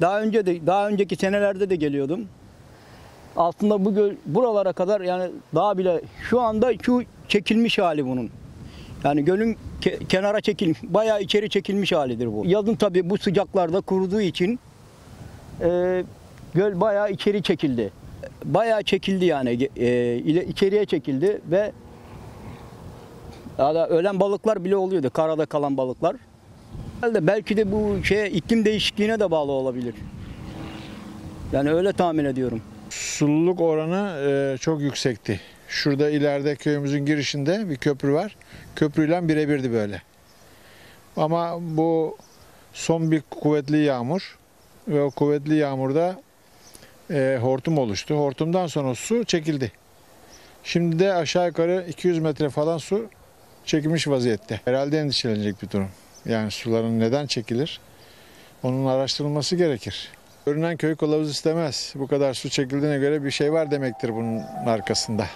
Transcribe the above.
Daha önce de daha önceki senelerde de geliyordum. Aslında bu göl buralara kadar yani daha bile şu anda şu çekilmiş hali bunun. Yani gölün ke- kenara çekilmiş, bayağı içeri çekilmiş halidir bu. Yazın tabii bu sıcaklarda kuruduğu için e, göl bayağı içeri çekildi. Bayağı çekildi yani e, içeriye çekildi ve ya da ölen balıklar bile oluyordu. Karada kalan balıklar. Belki de bu şey iklim değişikliğine de bağlı olabilir. Yani öyle tahmin ediyorum. Sululuk oranı e, çok yüksekti. Şurada ileride köyümüzün girişinde bir köprü var. Köprüyle birebirdi böyle. Ama bu son bir kuvvetli yağmur ve o kuvvetli yağmurda e, hortum oluştu. Hortumdan sonra su çekildi. Şimdi de aşağı yukarı 200 metre falan su çekilmiş vaziyette. Herhalde endişelenecek bir durum. Yani suların neden çekilir? Onun araştırılması gerekir. Görünen köy kılavuz istemez. Bu kadar su çekildiğine göre bir şey var demektir bunun arkasında.